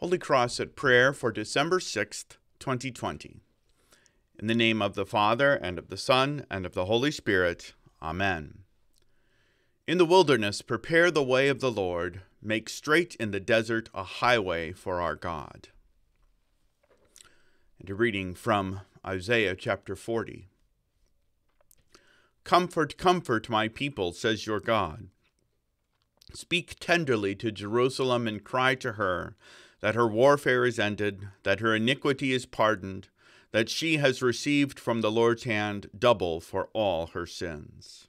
Holy Cross at Prayer for December 6th, 2020. In the name of the Father, and of the Son, and of the Holy Spirit. Amen. In the wilderness, prepare the way of the Lord, make straight in the desert a highway for our God. And a reading from Isaiah chapter 40. Comfort, comfort my people, says your God. Speak tenderly to Jerusalem and cry to her that her warfare is ended, that her iniquity is pardoned, that she has received from the Lord's hand double for all her sins.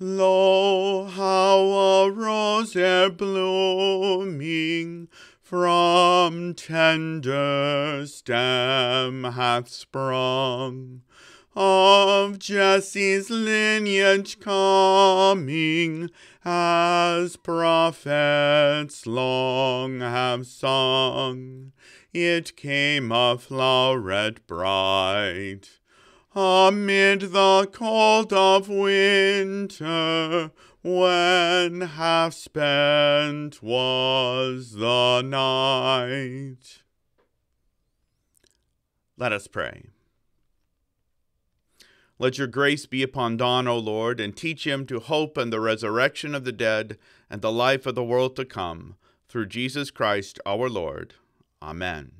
Lo, how a rose ere blooming from tender stem hath sprung, Jesse's lineage coming, as prophets long have sung. It came a floweret bright amid the cold of winter, when half spent was the night. Let us pray. Let your grace be upon Don, O Lord, and teach him to hope in the resurrection of the dead and the life of the world to come, through Jesus Christ our Lord. Amen.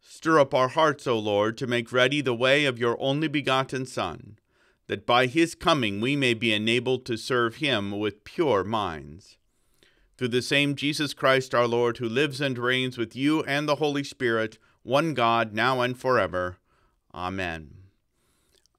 Stir up our hearts, O Lord, to make ready the way of your only begotten Son, that by his coming we may be enabled to serve him with pure minds. Through the same Jesus Christ our Lord, who lives and reigns with you and the Holy Spirit, one God, now and forever. Amen.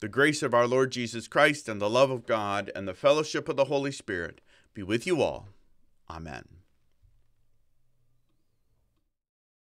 The grace of our Lord Jesus Christ and the love of God and the fellowship of the Holy Spirit be with you all. Amen.